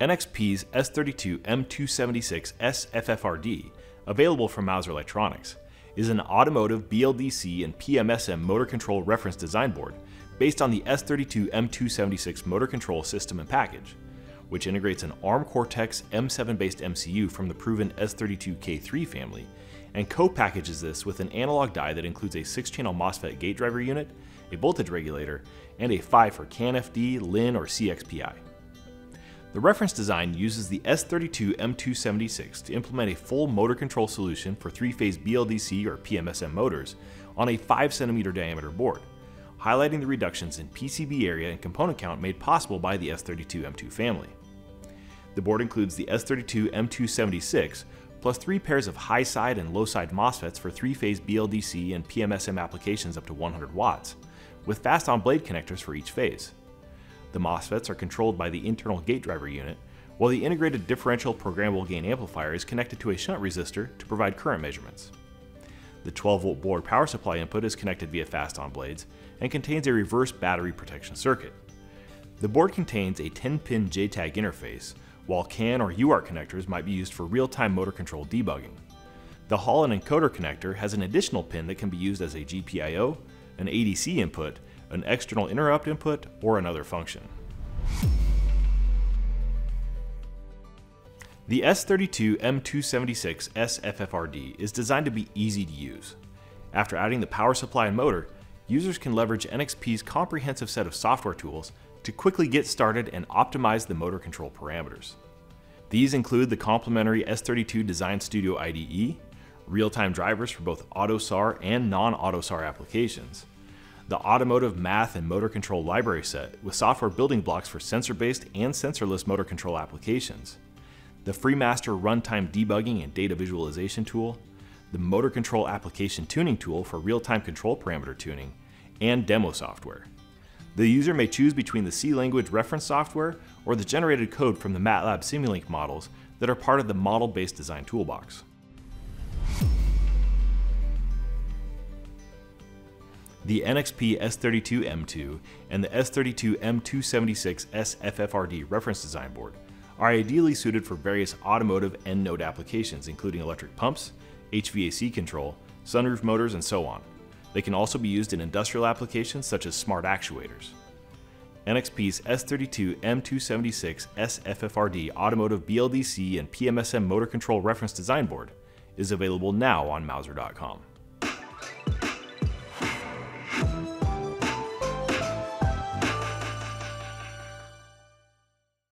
NXP's S32 M276 SFFRD, available from Mouser Electronics, is an automotive BLDC and PMSM motor control reference design board based on the S32 M276 motor control system and package, which integrates an ARM Cortex M7 based MCU from the proven S32K3 family and co-packages this with an analog die that includes a 6-channel MOSFET gate driver unit, a voltage regulator, and a PHY for CAN-FD, LIN, or CXPI. The reference design uses the S32 M276 to implement a full motor control solution for three-phase BLDC or PMSM motors on a 5cm diameter board, highlighting the reductions in PCB area and component count made possible by the S32 M2 family. The board includes the S32 M276 plus three pairs of high side and low side MOSFETs for three-phase BLDC and PMSM applications up to 100 watts, with fast on blade connectors for each phase. The MOSFETs are controlled by the internal gate driver unit, while the integrated differential programmable gain amplifier is connected to a shunt resistor to provide current measurements. The 12 volt board power supply input is connected via fast on blades and contains a reverse battery protection circuit. The board contains a 10 pin JTAG interface, while CAN or UART connectors might be used for real time motor control debugging. The Hall and encoder connector has an additional pin that can be used as a GPIO, an ADC input, an external interrupt input, or another function. The S32 M276 SFFRD is designed to be easy to use. After adding the power supply and motor, users can leverage NXP's comprehensive set of software tools to quickly get started and optimize the motor control parameters. These include the complementary S32 Design Studio IDE, real-time drivers for both AUTOSAR and non-AUTOSAR applications, the Automotive Math and Motor Control Library Set with software building blocks for sensor-based and sensorless motor control applications, the FreeMaster Runtime Debugging and Data Visualization Tool, the Motor Control Application Tuning Tool for real-time control parameter tuning, and demo software. The user may choose between the C language reference software or the generated code from the MATLAB Simulink models that are part of the model-based design toolbox. The NXP S32M2 and the S32M276 SFFRD reference design board are ideally suited for various automotive end node applications including electric pumps, HVAC control, sunroof motors, and so on. They can also be used in industrial applications such as smart actuators. NXP's S32 M276 SFFRD Automotive BLDC and PMSM Motor Control Reference Design Board is available now on Mouser.com.